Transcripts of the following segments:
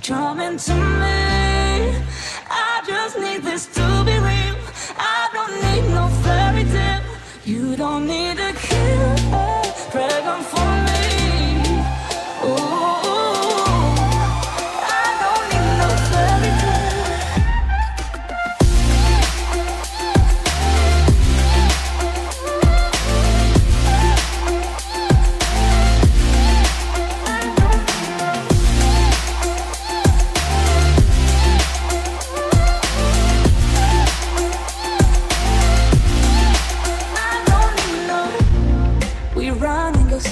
Charming to me. I just need this to be real. I don't need no fairy tale. You don't need a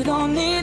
You don't need